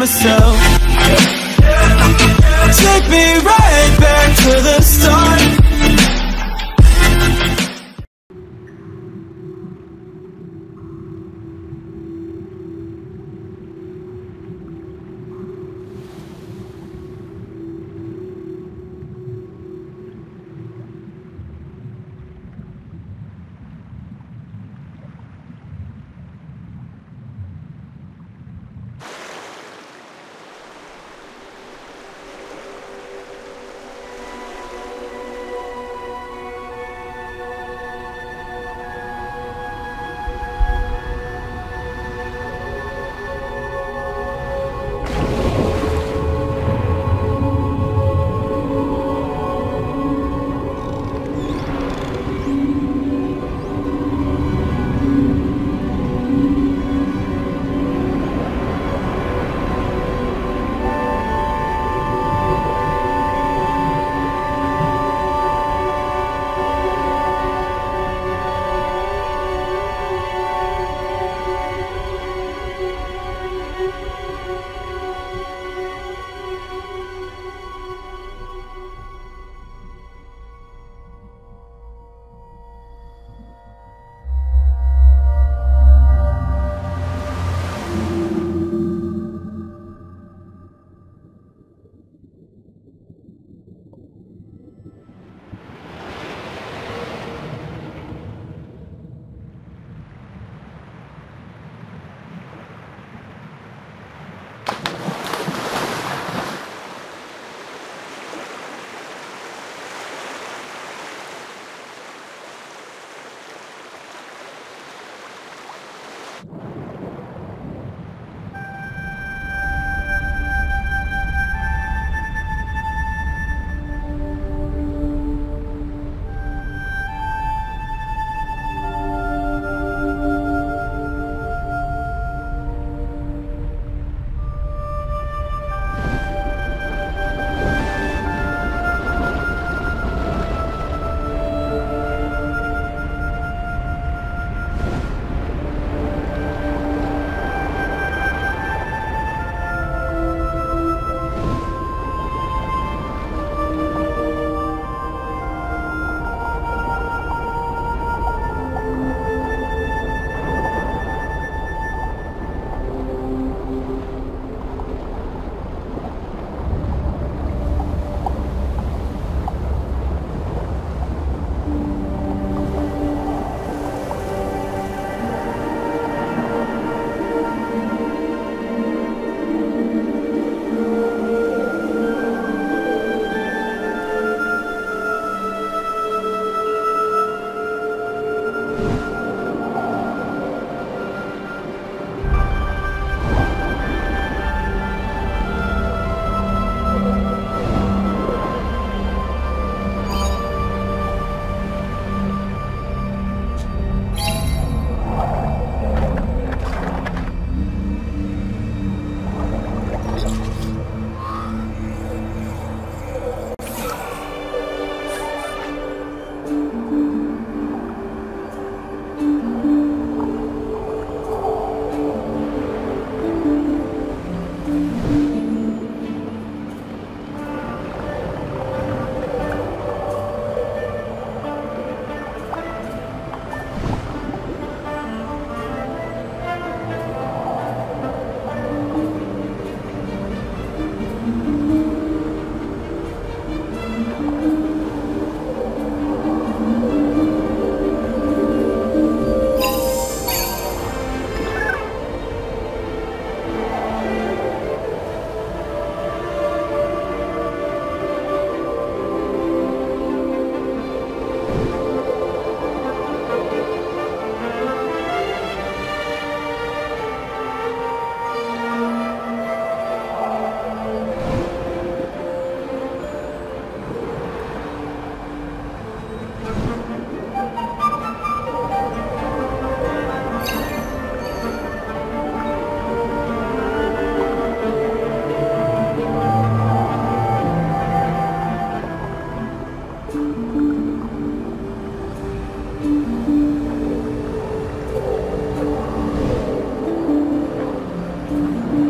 myself. Take me right back to the Mm-hmm.